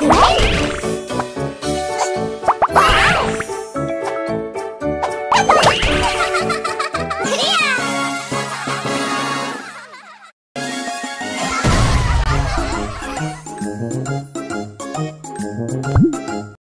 What?